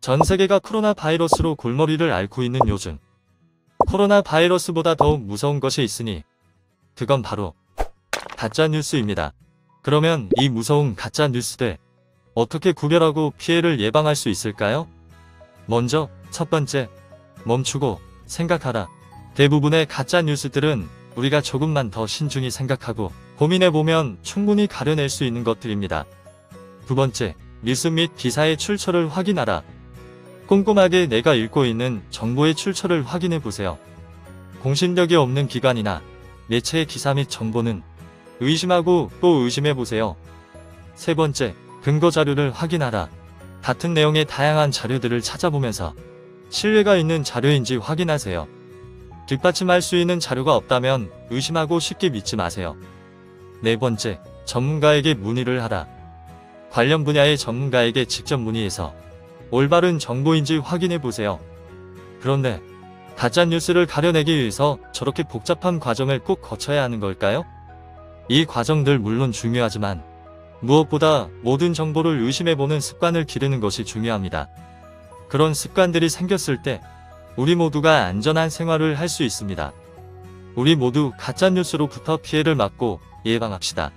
전 세계가 코로나 바이러스로 골머리를 앓고 있는 요즘. 코로나 바이러스보다 더욱 무서운 것이 있으니 그건 바로 가짜 뉴스입니다. 그러면 이 무서운 가짜 뉴스들 어떻게 구별하고 피해를 예방할 수 있을까요? 먼저 첫 번째 멈추고 생각하라. 대부분의 가짜 뉴스들은 우리가 조금만 더 신중히 생각하고 고민해보면 충분히 가려낼 수 있는 것들입니다. 두 번째, 뉴스 및 기사의 출처를 확인하라. 꼼꼼하게 내가 읽고 있는 정보의 출처를 확인해 보세요. 공신력이 없는 기관이나 매체의 기사 및 정보는 의심하고 또 의심해 보세요. 세 번째, 근거 자료를 확인하라. 같은 내용의 다양한 자료들을 찾아보면서 신뢰가 있는 자료인지 확인하세요. 뒷받침할 수 있는 자료가 없다면 의심하고 쉽게 믿지 마세요. 네 번째, 전문가에게 문의를 하라. 관련 분야의 전문가에게 직접 문의해서 올바른 정보인지 확인해 보세요. 그런데 가짜 뉴스를 가려내기 위해서 저렇게 복잡한 과정을 꼭 거쳐야 하는 걸까요? 이 과정들 물론 중요하지만 무엇보다 모든 정보를 의심해보는 습관을 기르는 것이 중요합니다. 그런 습관들이 생겼을 때 우리 모두가 안전한 생활을 할 수 있습니다. 우리 모두 가짜뉴스로부터 피해를 막고 예방합시다.